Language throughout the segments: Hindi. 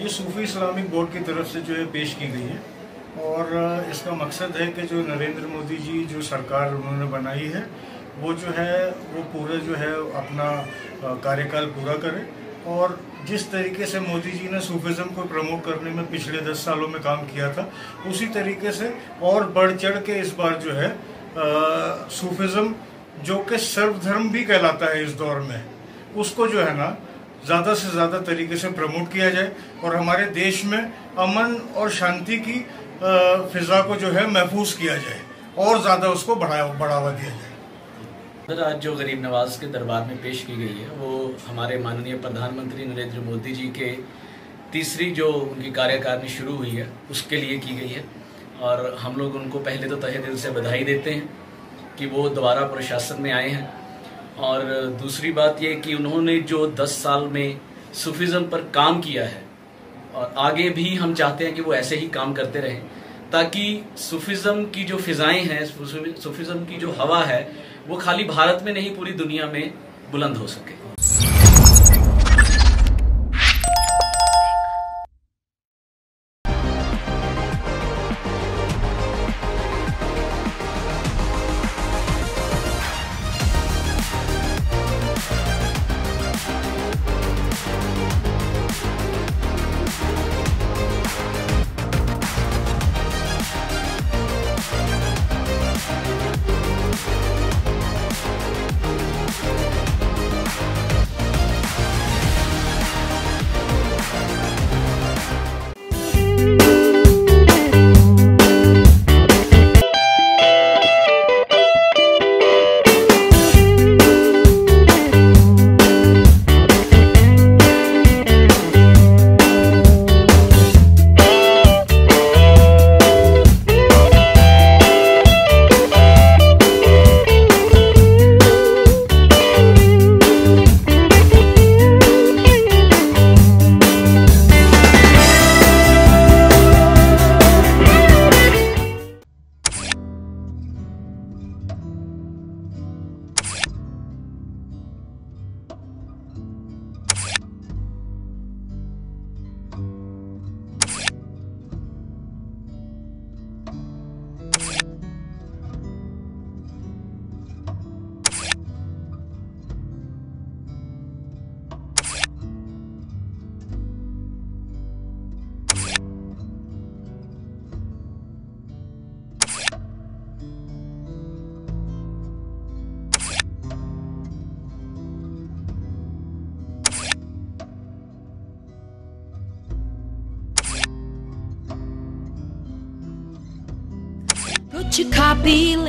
ये सूफी इस्लामिक बोर्ड की तरफ़ से जो है पेश की गई है। और इसका मकसद है कि जो नरेंद्र मोदी जी, जो सरकार उन्होंने बनाई है, वो जो है, वो पूरे जो है अपना कार्यकाल पूरा करे। और जिस तरीके से मोदी जी ने सूफिज़म को प्रमोट करने में पिछले दस सालों में काम किया था, उसी तरीके से और बढ़ चढ़ के इस बार जो है सूफिज़म जो कि सर्वधर्म भी कहलाता है इस दौर में, उसको जो है ना ज़्यादा से ज़्यादा तरीके से प्रमोट किया जाए और हमारे देश में अमन और शांति की फिजा को जो है महफूज किया जाए और ज़्यादा उसको बढ़ावा बढ़ावा दिया जाए। सर, आज जो गरीब नवाज़ के दरबार में पेश की गई है, वो हमारे माननीय प्रधानमंत्री नरेंद्र मोदी जी के तीसरी जो उनकी कार्यकारिणी शुरू हुई है, उसके लिए की गई है। और हम लोग उनको पहले तो तहे दिल से बधाई देते हैं कि वो दोबारा प्रशासन में आए हैं। और दूसरी बात यह कि उन्होंने जो 10 साल में सूफिज़म पर काम किया है, और आगे भी हम चाहते हैं कि वो ऐसे ही काम करते रहें, ताकि सूफिज़म की जो फिज़ाएँ हैं सूफिज़म की जो हवा है, वो खाली भारत में नहीं, पूरी दुनिया में बुलंद हो सके।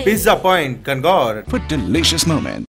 Pizza Point, Kangor. For delicious moments.